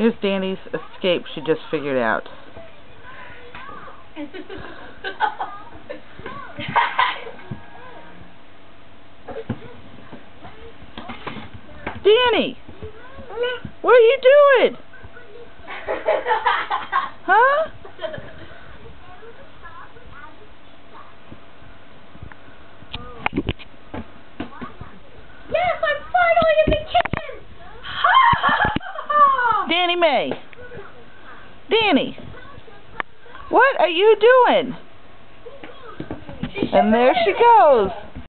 Here's Danny's escape she just figured out. Danny! What are you doing? Danny May. Danny. What are you doing? And there she goes.